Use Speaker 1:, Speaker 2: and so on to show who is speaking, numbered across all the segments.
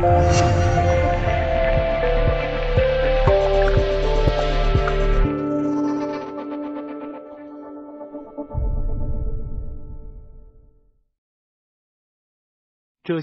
Speaker 1: 这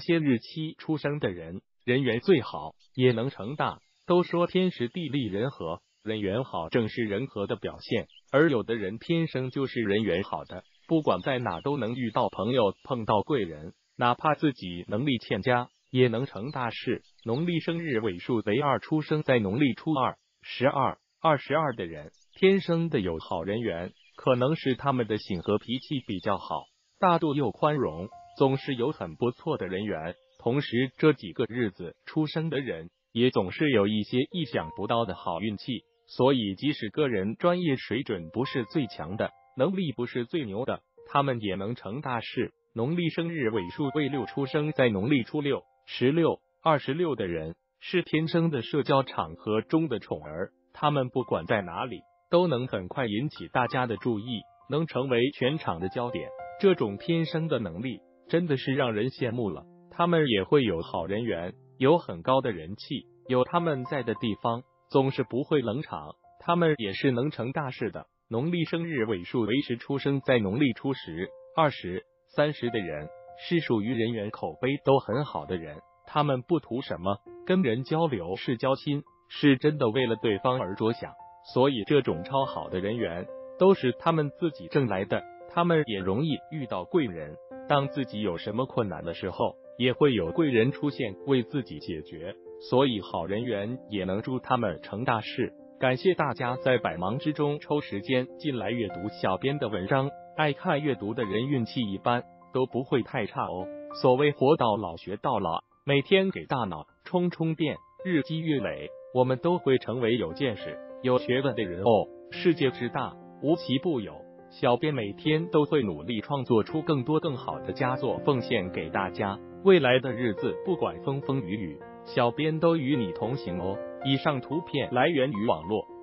Speaker 1: 些日期出生的人，人缘最好，也能成大。都说天时地利人和，人缘好正是人和的表现。而有的人天生就是人缘好的，不管在哪都能遇到朋友，碰到贵人，哪怕自己能力欠佳，也能成大事。农历生日尾数为二，出生在农历初二、十二、二十二的人，天生的有好人缘，可能是他们的性格脾气比较好，大度又宽容。总是有很不错的人缘，同时这几个日子出生的人也总是有一些意想不到的好运气，所以即使个人专业水准不是最强的，能力不是最牛的，他们也能成大事。农历生日尾数为六，出生在农历初六、十六、二十六的人是天生的社交场合中的宠儿，他们不管在哪里都能很快引起大家的注意，能成为全场的焦点。这种天生的能力。真的是让人羡慕了。他们也会有好人缘，有很高的人气，有他们在的地方总是不会冷场。他们也是能成大事的。农历生日尾数为十，出生在农历初十、二十、三十的人是属于人缘口碑都很好的人。他们不图什么，跟人交流是交心，是真的为了对方而着想。所以这种超好的人缘都是他们自己挣来的。他们也容易遇到贵人。当自己有什么困难的时候，也会有贵人出现为自己解决，所以好人缘也能助他们成大事。感谢大家在百忙之中抽时间进来阅读小编的文章，爱看阅读的人运气一般都不会太差哦。所谓活到老学到老，每天给大脑充充电，日积月累，我们都会成为有见识、有学问的人哦。世界之大，无奇不有。小编每天都会努力创作出更多更好的佳作，奉献给大家。未来的日子，不管风风雨雨，小编都与你同行哦。以上图片来源于网络。